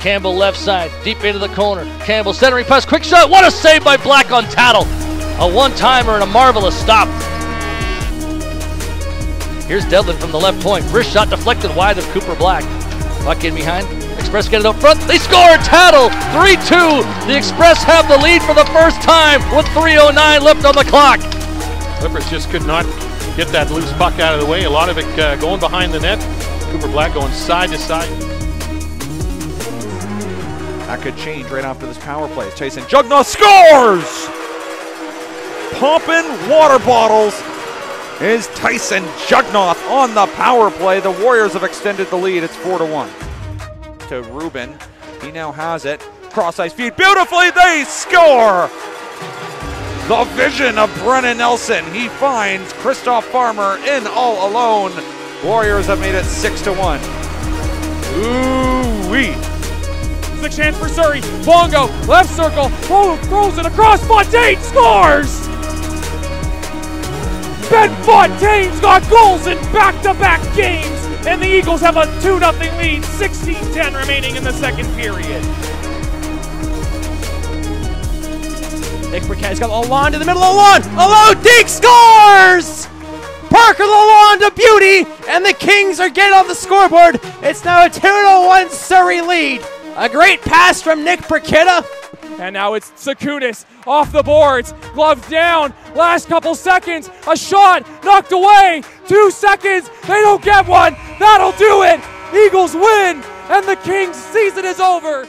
Campbell left side, deep into the corner. Campbell centering pass, quick shot. What a save by Black on Tattle. A one timer and a marvelous stop. Here's Devlin from the left point. Wrist shot deflected wide of Cooper Black. Puck in behind. Express get it up front. They score! Tattle! 3 2. The Express have the lead for the first time with 3.09 left on the clock. Clippers just could not get that loose puck out of the way. A lot of it uh, going behind the net. Cooper Black going side to side. That could change right after this power play. Tyson Jugnauth scores! Pumping water bottles is Tyson Jugnauth on the power play. The Warriors have extended the lead. It's 4 to 1. To Ruben. He now has it. Cross ice feed beautifully. They score! The vision of Brennan Nelson. He finds Christoph Farmer in all alone. Warriors have made it 6 to 1. Ooh wee. The chance for Surrey. Bongo, left circle. Oh, throws it across. Fontaine scores! Ben Fontaine's got goals in back to back games, and the Eagles have a 2 0 lead, 16 10 remaining in the second period. Nick Burkett's got Lalonde in the middle of the lawn. Alone, Deke scores! Parker Lalonde to beauty, and the Kings are getting on the scoreboard. It's now a 2 1 Surrey lead. A great pass from Nick Burketta. And now it's Sakunis off the boards, glove down, last couple seconds, a shot knocked away, two seconds, they don't get one, that'll do it. Eagles win, and the Kings season is over.